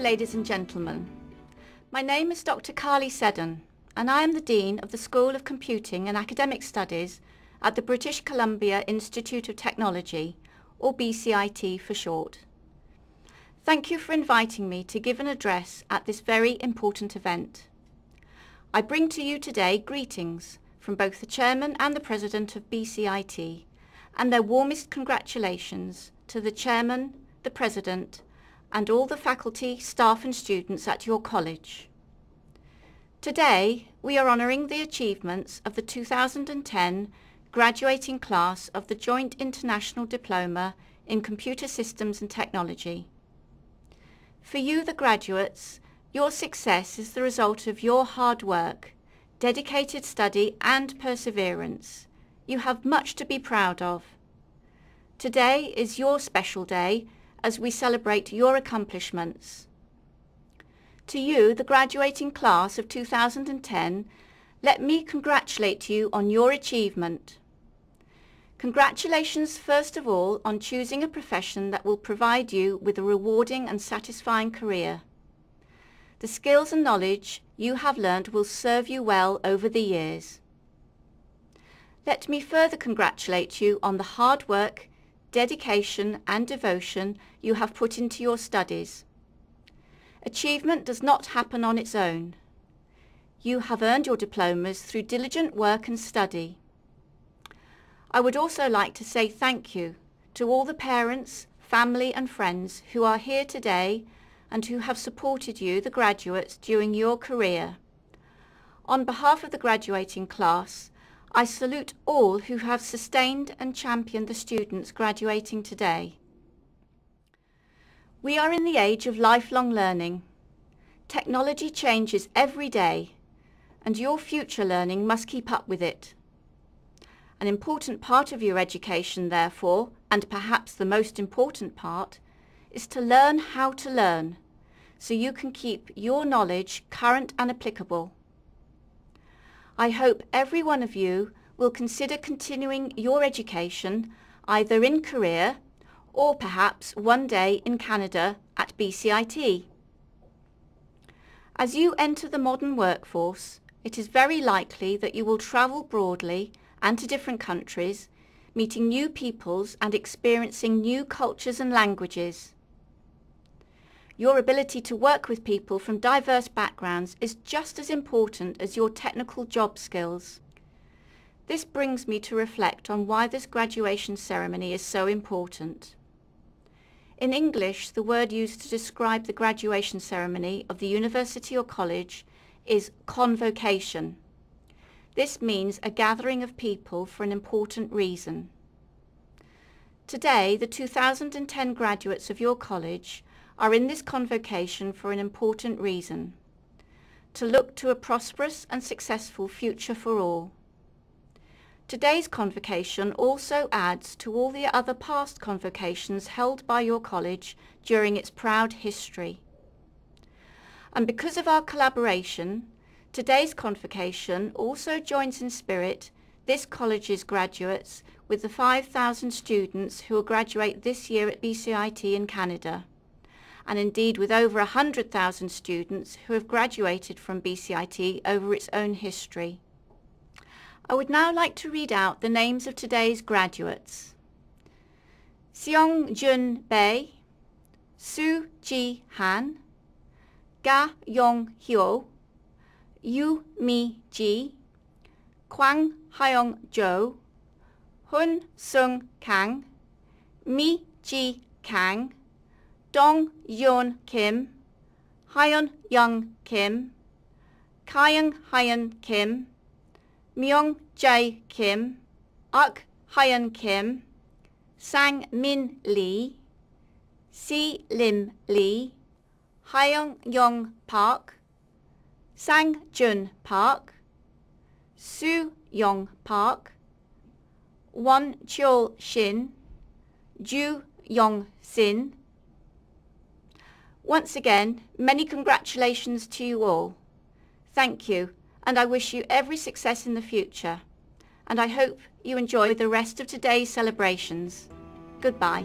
Ladies and gentlemen. My name is Dr Carly Seddon and I am the Dean of the School of Computing and Academic Studies at the British Columbia Institute of Technology, or BCIT for short. Thank you for inviting me to give an address at this very important event. I bring to you today greetings from both the Chairman and the President of BCIT and their warmest congratulations to the Chairman, the President and all the faculty, staff and students at your college. Today we are honouring the achievements of the 2010 graduating class of the Joint International Diploma in Computer Systems and Technology. For you, the graduates, your success is the result of your hard work, dedicated study and perseverance. You have much to be proud of. Today is your special day as we celebrate your accomplishments. To you, the graduating class of 2010, let me congratulate you on your achievement. Congratulations first of all on choosing a profession that will provide you with a rewarding and satisfying career. The skills and knowledge you have learned will serve you well over the years. Let me further congratulate you on the hard work, dedication and devotion you have put into your studies. Achievement does not happen on its own. You have earned your diplomas through diligent work and study. I would also like to say thank you to all the parents, family and friends who are here today and who have supported you, the graduates, during your career. On behalf of the graduating class, I salute all who have sustained and championed the students graduating today. We are in the age of lifelong learning. Technology changes every day and your future learning must keep up with it. An important part of your education, therefore, and perhaps the most important part, is to learn how to learn, so you can keep your knowledge current and applicable. I hope every one of you will consider continuing your education either in Korea or perhaps one day in Canada at BCIT. As you enter the modern workforce, it is very likely that you will travel broadly and to different countries, meeting new peoples and experiencing new cultures and languages. Your ability to work with people from diverse backgrounds is just as important as your technical job skills. This brings me to reflect on why this graduation ceremony is so important. In English, the word used to describe the graduation ceremony of the university or college is convocation. This means a gathering of people for an important reason. Today, the 2010 graduates of your college are in this convocation for an important reason, to look to a prosperous and successful future for all. Today's convocation also adds to all the other past convocations held by your college during its proud history. And because of our collaboration, Today's convocation also joins in spirit this college's graduates with the 5,000 students who will graduate this year at BCIT in Canada, and indeed with over 100,000 students who have graduated from BCIT over its own history. I would now like to read out the names of today's graduates. Seong Jun Bae, Su Ji Han, Ga Yong Hyo, Yu Mi Ji, Kwang Hyong Jo, Hun Sung Kang, Mi Ji Kang, Dong Yeon Kim, Hyun Young Kim, Kyung Hyun Kim, Myung Jae Kim, Ak Hyun Kim, Sang Min Lee, Si Lim Lee, Hyung Young Park, Sang Jun Park, Su Yong Park, Won Chul Shin, Ju Yong Sin. Once again, many congratulations to you all. Thank you, and I wish you every success in the future. And I hope you enjoy the rest of today's celebrations. Goodbye.